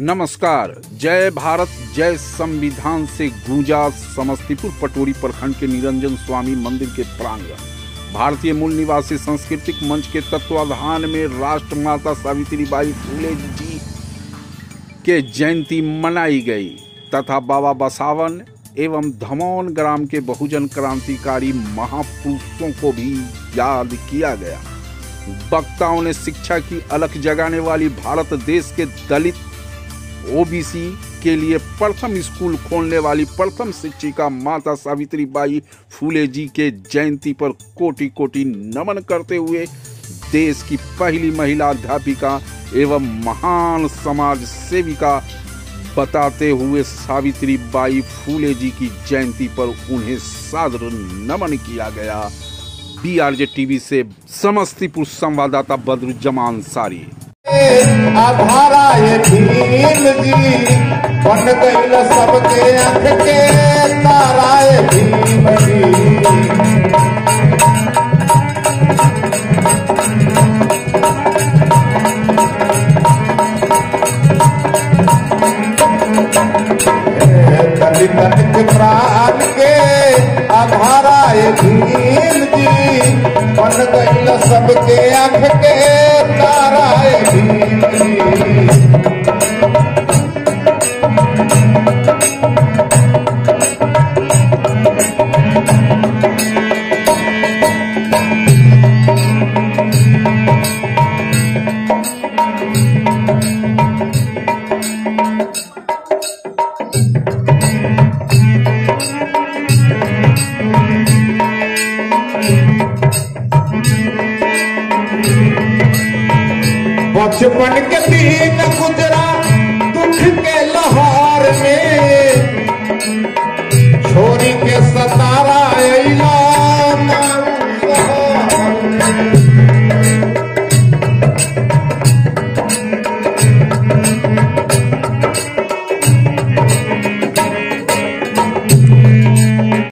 नमस्कार। जय भारत, जय संविधान से गूंजा समस्तीपुर पटोरी प्रखंड के निरंजन स्वामी मंदिर के प्रांगण। भारतीय मूल निवासी सांस्कृतिक मंच के तत्वाधान में राष्ट्रमाता सावित्रीबाई फुले जी के जयंती मनाई गई, तथा बाबा बसावन एवं धमौन ग्राम के बहुजन क्रांतिकारी महापुरुषों को भी याद किया गया। वक्ताओं ने शिक्षा की अलख जगाने वाली भारत देश के दलित ओबीसी के लिए प्रथम स्कूल खोलने वाली प्रथम शिक्षिका माता सावित्री बाई फूले जी के जयंती पर कोटि कोटि नमन करते हुए देश की पहली महिला अध्यापिका एवं महान समाज सेविका बताते हुए सावित्री बाई फूले जी की जयंती पर उन्हें सादर नमन किया गया। बीआरजे टीवी से समस्तीपुर संवाददाता बद्रुज्जमान सारी आधारा ये भीम जी। बन गईल सबके आँख के तारा ये भीम जी। प्राण के ये भीम जी। बन गईल सबके आँख के बचपन के दिन गुजरा दुख के लहार में